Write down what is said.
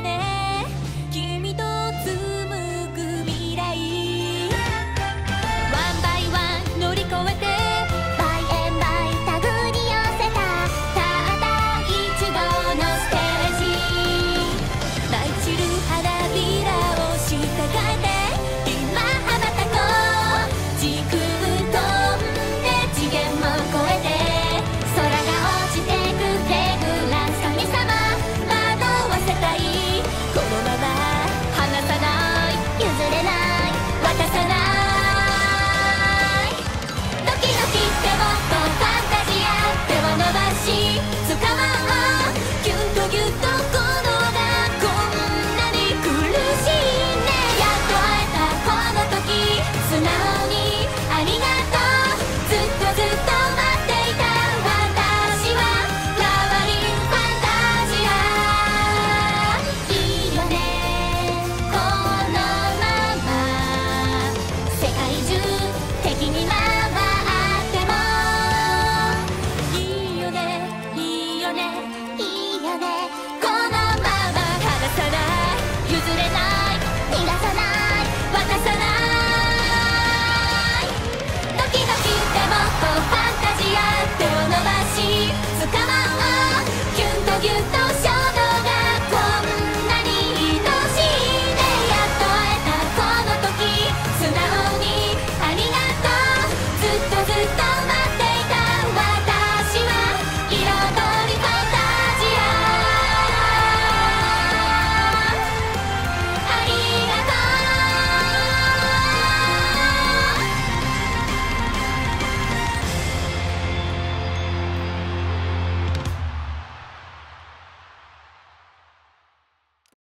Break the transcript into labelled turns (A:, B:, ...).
A: ね。いいよねいいよね。